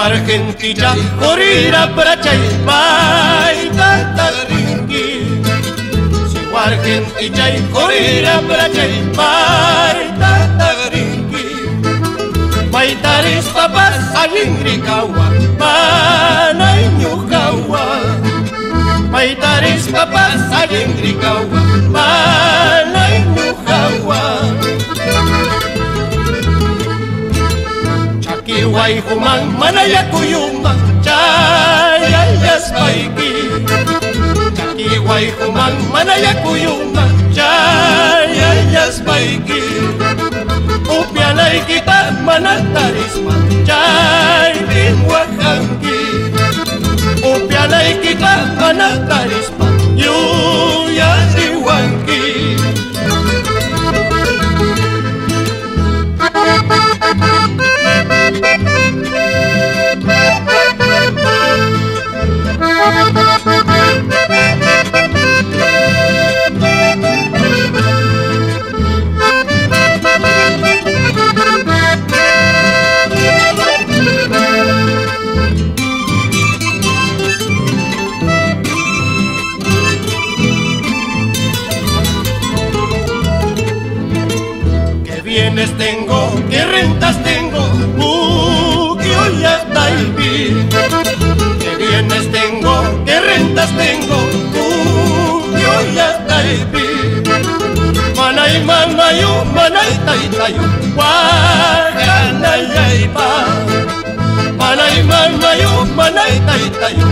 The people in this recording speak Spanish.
Argentina, corrida para Chaipay, tanta ringi. Sigo Argentina, corrida para Chaipay, tanta ringi. Maitaris papas, alingricawa, manay nyukawa. Maitaris papas, alingricawa, manay nyukawa. Iway humang manaya kuyuma Chayayas paiki Iway humang manaya kuyuma Chayayas paiki Upianay kita manatarisma Chay binwakangi Upianay kita manatarisma Yuya diwangi Qué bienes tengo, qué rentas tengo, uh, que hoy hasta el Qué bienes tengo, qué rentas tengo, uh, que hoy hasta el Manay manayo, manay taytayo, wakanayaypa. Manay manayo, manay yakinayaypa.